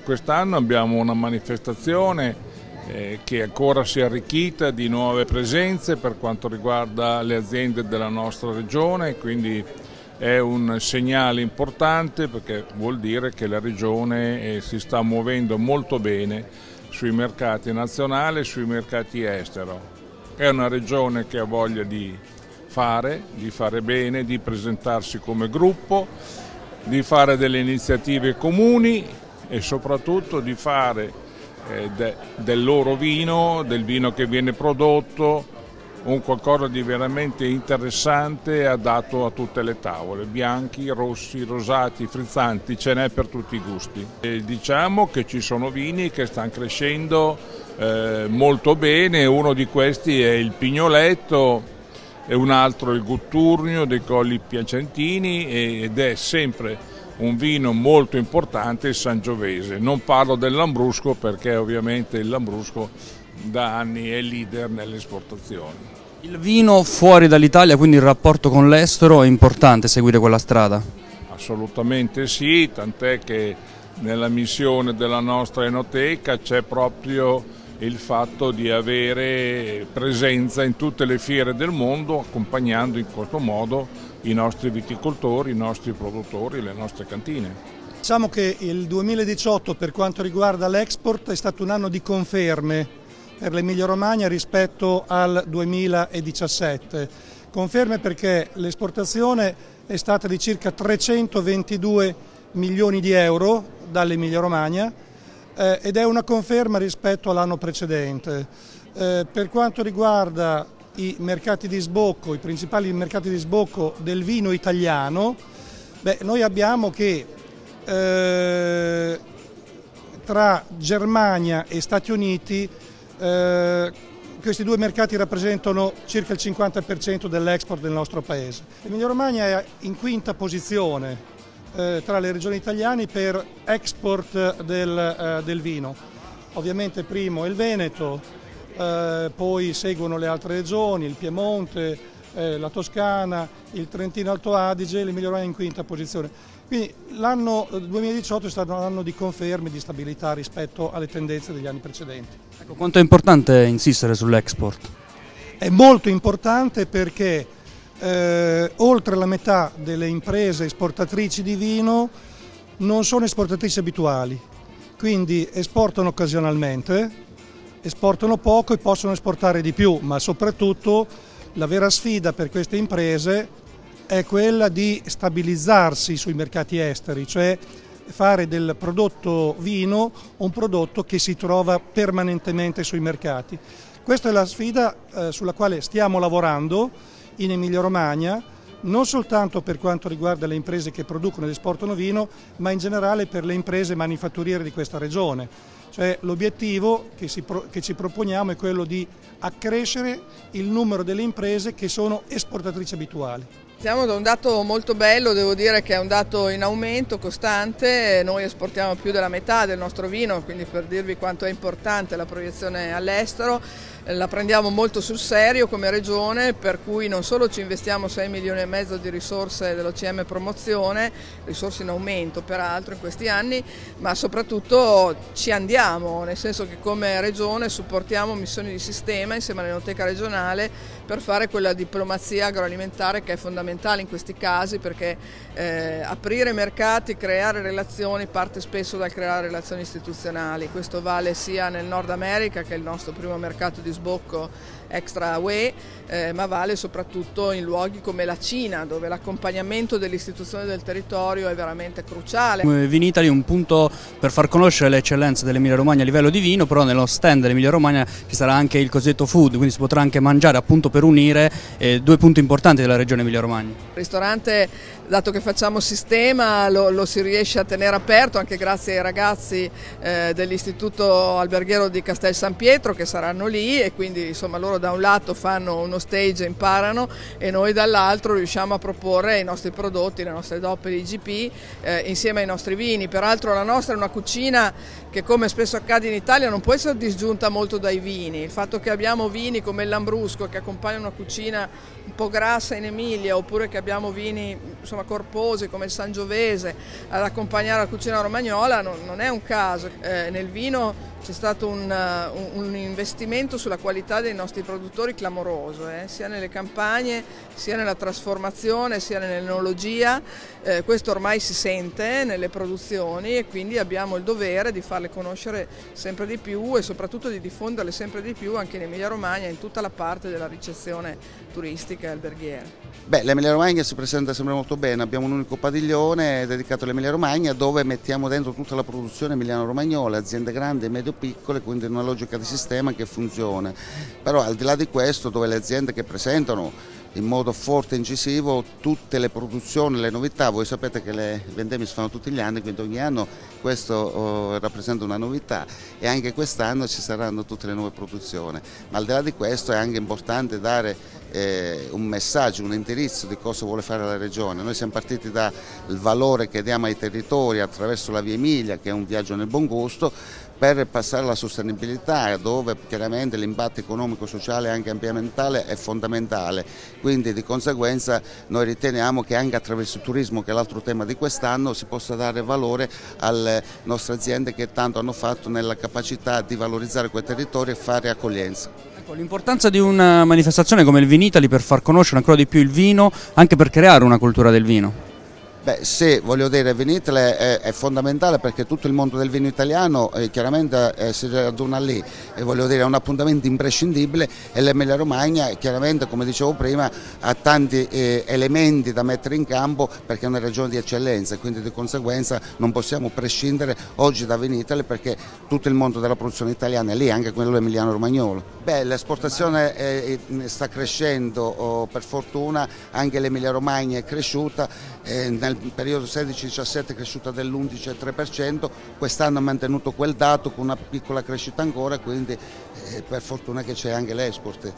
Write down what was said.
Quest'anno abbiamo una manifestazione eh, che ancora si è arricchita di nuove presenze per quanto riguarda le aziende della nostra regione, quindi è un segnale importante perché vuol dire che la regione eh, si sta muovendo molto bene sui mercati nazionali e sui mercati estero. È una regione che ha voglia di fare, di fare bene, di presentarsi come gruppo, di fare delle iniziative comuni e soprattutto di fare eh, de, del loro vino, del vino che viene prodotto, un qualcosa di veramente interessante e adatto a tutte le tavole, bianchi, rossi, rosati, frizzanti, ce n'è per tutti i gusti. E diciamo che ci sono vini che stanno crescendo eh, molto bene, uno di questi è il Pignoletto e un altro il Gutturnio dei Colli Piacentini ed è sempre un vino molto importante il Sangiovese. Non parlo del Lambrusco perché ovviamente il Lambrusco da anni è leader nelle esportazioni. Il vino fuori dall'Italia, quindi il rapporto con l'estero, è importante seguire quella strada? Assolutamente sì, tant'è che nella missione della nostra enoteca c'è proprio il fatto di avere presenza in tutte le fiere del mondo accompagnando in questo modo i nostri viticoltori, i nostri produttori, le nostre cantine. Diciamo che il 2018 per quanto riguarda l'export è stato un anno di conferme per l'Emilia Romagna rispetto al 2017. Conferme perché l'esportazione è stata di circa 322 milioni di euro dall'Emilia Romagna eh, ed è una conferma rispetto all'anno precedente. Eh, per quanto riguarda i mercati di sbocco, i principali mercati di sbocco del vino italiano, beh, noi abbiamo che eh, tra Germania e Stati Uniti eh, questi due mercati rappresentano circa il 50% dell'export del nostro paese. L'Emilia Romagna è in quinta posizione eh, tra le regioni italiane per export del, eh, del vino. Ovviamente primo è il Veneto, eh, poi seguono le altre regioni, il Piemonte, eh, la Toscana, il Trentino Alto Adige, l'Emilia Romagna in quinta posizione. Quindi l'anno 2018 è stato un anno di conferme di stabilità rispetto alle tendenze degli anni precedenti. Ecco, quanto è importante insistere sull'export? È molto importante perché eh, oltre la metà delle imprese esportatrici di vino non sono esportatrici abituali, quindi esportano occasionalmente esportano poco e possono esportare di più, ma soprattutto la vera sfida per queste imprese è quella di stabilizzarsi sui mercati esteri, cioè fare del prodotto vino un prodotto che si trova permanentemente sui mercati. Questa è la sfida eh, sulla quale stiamo lavorando in Emilia Romagna, non soltanto per quanto riguarda le imprese che producono ed esportano vino, ma in generale per le imprese manifatturiere di questa regione. Cioè, l'obiettivo che, che, ci proponiamo è quello di accrescere il numero delle imprese che sono esportatrici abituali. Siamo da un dato molto bello, devo dire che è un dato in aumento costante, noi esportiamo più della metà del nostro vino, quindi per dirvi quanto è importante la proiezione all'estero, la prendiamo molto sul serio come regione, per cui non solo ci investiamo 6 milioni e mezzo di risorse dell'OCM promozione, risorse in aumento peraltro in questi anni, ma soprattutto ci andiamo, nel senso che come regione supportiamo missioni di sistema insieme all'Enoteca regionale per fare quella diplomazia agroalimentare che è fondamentale in questi casi perché eh, aprire mercati, creare relazioni parte spesso dal creare relazioni istituzionali. Questo vale sia nel Nord America che è il nostro primo mercato di sbocco extra UE, eh, ma vale soprattutto in luoghi come la Cina dove l'accompagnamento dell'istituzione del territorio è veramente cruciale. Vinitali è un punto per far conoscere le eccellenze dell'Emilia Romagna a livello di vino, però nello stand dell'Emilia Romagna ci sarà anche il cosiddetto food, quindi si potrà anche mangiare appunto per unire eh, due punti importanti della regione Emilia Romagna. Il ristorante, dato che facciamo sistema, lo, lo, si riesce a tenere aperto anche grazie ai ragazzi eh, dell'Istituto Alberghiero di Castel San Pietro che saranno lì e quindi insomma loro da un lato fanno uno stage e imparano e noi dall'altro riusciamo a proporre i nostri prodotti, le nostre doppe di IGP eh, insieme ai nostri vini. Peraltro la nostra è una cucina che come spesso accade in Italia non può essere disgiunta molto dai vini. Il fatto che abbiamo vini come il Lambrusco che accompagnano una cucina un po' grassa in Emilia oppure che abbiamo vini insomma, corposi come il Sangiovese ad accompagnare la cucina romagnola non, non è un caso. Eh, nel vino c'è stato un, un, un, investimento sulla qualità dei nostri produttori clamoroso, eh? sia nelle campagne, sia nella trasformazione, sia nell'enologia. Eh, questo ormai si sente nelle produzioni e quindi abbiamo il dovere di farle conoscere sempre di più e soprattutto di diffonderle sempre di più anche in Emilia Romagna, in tutta la parte della ricezione turistica e alberghiera. Beh, l'Emilia Romagna si presenta sempre molto bene, abbiamo un unico padiglione dedicato all'Emilia Romagna dove mettiamo dentro tutta la produzione emiliano-romagnola, aziende grandi e medio piccole, quindi una logica di sistema che funziona. Però al di là di questo, dove le aziende che presentano in modo forte e incisivo tutte le produzioni, le novità, voi sapete che le vendemmie si fanno tutti gli anni, quindi ogni anno questo oh, rappresenta una novità e anche quest'anno ci saranno tutte le nuove produzioni, ma al di là di questo è anche importante dare eh, un messaggio, un indirizzo di cosa vuole fare la Regione. Noi siamo partiti dal valore che diamo ai territori attraverso la Via Emilia, che è un viaggio nel buon gusto, per passare alla sostenibilità dove chiaramente l'impatto economico, sociale e anche ambientale è fondamentale, quindi di conseguenza noi riteniamo che anche attraverso il turismo che è l'altro tema di quest'anno si possa dare valore alle nostre aziende che tanto hanno fatto nella capacità di valorizzare quei territori e fare accoglienza. Ecco, l'importanza di una manifestazione come il Vinitali per far conoscere ancora di più il vino, anche per creare una cultura del vino. Beh sì, voglio dire, Vinitale è, è, fondamentale perché tutto il mondo del vino italiano eh, chiaramente eh, si raduna lì e voglio dire è un appuntamento imprescindibile e l'Emilia Romagna chiaramente come dicevo prima ha tanti eh, elementi da mettere in campo perché è una regione di eccellenza e quindi di conseguenza non possiamo prescindere oggi da Vinitale perché tutto il mondo della produzione italiana è lì, anche quello emiliano-romagnolo. Beh, l'esportazione eh, sta crescendo, oh, per fortuna anche l'Emilia Romagna è cresciuta eh, nel periodo 16-17 è cresciuta dell'11,3%, quest'anno ha mantenuto quel dato con una piccola crescita ancora, quindi eh, per fortuna che c'è anche l'export.